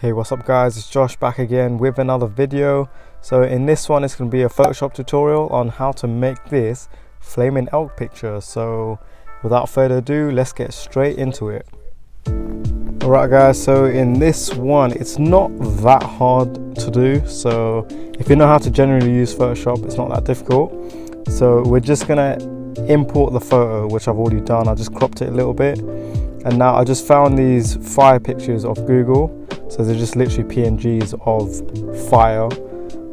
Hey what's up guys? It's Josh back again with another video. So in this one it's going to be a Photoshop tutorial on how to make this flaming elk picture. So without further ado let's get straight into it. Alright guys so in this one it's not that hard to do. So if you know how to generally use Photoshop it's not that difficult. So we're just gonna import the photo which I've already done. I just cropped it a little bit. And now I just found these fire pictures of Google so they're just literally PNGs of fire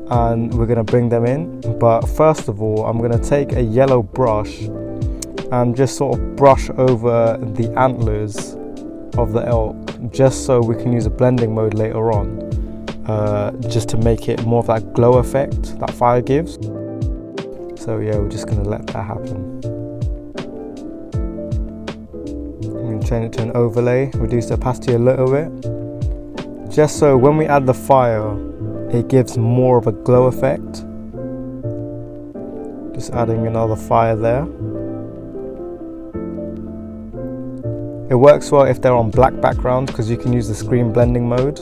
and we're gonna bring them in. But first of all, I'm gonna take a yellow brush and just sort of brush over the antlers of the elk just so we can use a blending mode later on uh, just to make it more of that glow effect that fire gives. So yeah, we're just gonna let that happen. I'm gonna change it to an overlay, reduce the opacity a little bit just so when we add the fire it gives more of a glow effect. Just adding another fire there. It works well if they're on black background because you can use the screen blending mode.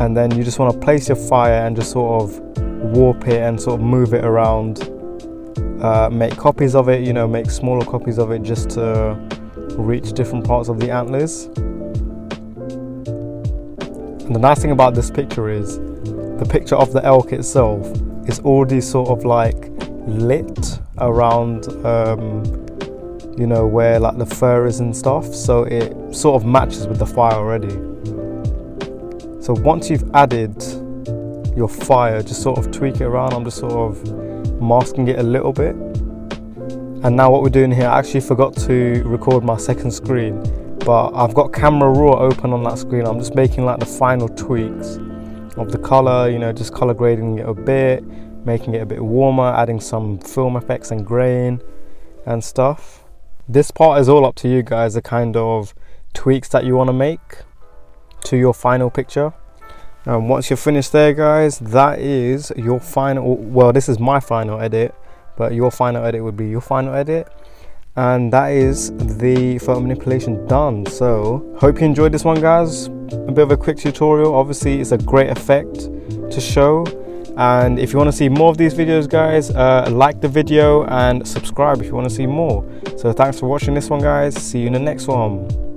And then you just want to place your fire and just sort of warp it and sort of move it around. Uh, make copies of it you know make smaller copies of it just to reach different parts of the antlers and the nice thing about this picture is the picture of the elk itself is already sort of like lit around um, you know where like the fur is and stuff. So it sort of matches with the fire already. So once you've added your fire just sort of tweak it around. I'm just sort of masking it a little bit. And now what we're doing here I actually forgot to record my second screen but I've got camera raw open on that screen. I'm just making like the final tweaks of the color you know just color grading it a bit making it a bit warmer adding some film effects and grain and stuff. This part is all up to you guys the kind of tweaks that you want to make to your final picture. And once you're finished there guys that is your final well this is my final edit but your final edit would be your final edit and that is the photo manipulation done. So hope you enjoyed this one guys. A bit of a quick tutorial. Obviously it's a great effect to show. And if you want to see more of these videos guys uh, like the video and subscribe if you want to see more. So thanks for watching this one guys. See you in the next one